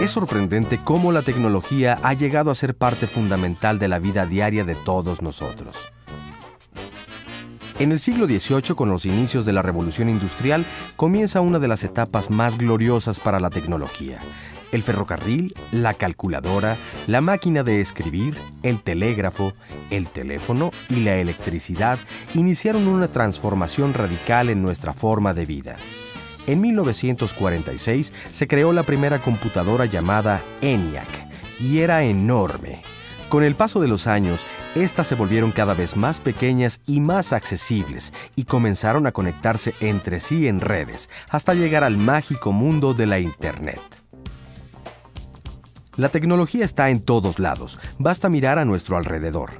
Es sorprendente cómo la tecnología ha llegado a ser parte fundamental de la vida diaria de todos nosotros. En el siglo XVIII, con los inicios de la Revolución Industrial, comienza una de las etapas más gloriosas para la tecnología. El ferrocarril, la calculadora, la máquina de escribir, el telégrafo, el teléfono y la electricidad iniciaron una transformación radical en nuestra forma de vida. En 1946 se creó la primera computadora llamada ENIAC y era enorme. Con el paso de los años, estas se volvieron cada vez más pequeñas y más accesibles y comenzaron a conectarse entre sí en redes hasta llegar al mágico mundo de la Internet. La tecnología está en todos lados, basta mirar a nuestro alrededor.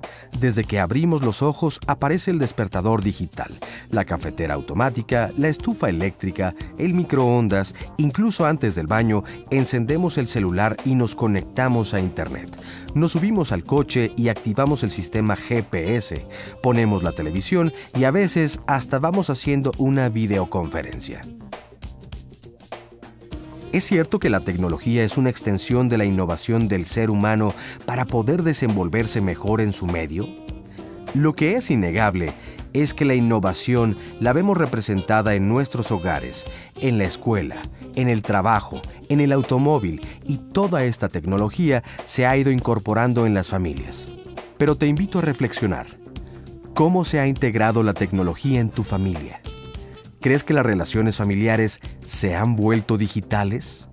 Desde que abrimos los ojos aparece el despertador digital, la cafetera automática, la estufa eléctrica, el microondas, incluso antes del baño encendemos el celular y nos conectamos a Internet. Nos subimos al coche y activamos el sistema GPS, ponemos la televisión y a veces hasta vamos haciendo una videoconferencia. ¿Es cierto que la tecnología es una extensión de la innovación del ser humano para poder desenvolverse mejor en su medio? Lo que es innegable es que la innovación la vemos representada en nuestros hogares, en la escuela, en el trabajo, en el automóvil y toda esta tecnología se ha ido incorporando en las familias. Pero te invito a reflexionar. ¿Cómo se ha integrado la tecnología en tu familia? ¿Crees que las relaciones familiares se han vuelto digitales?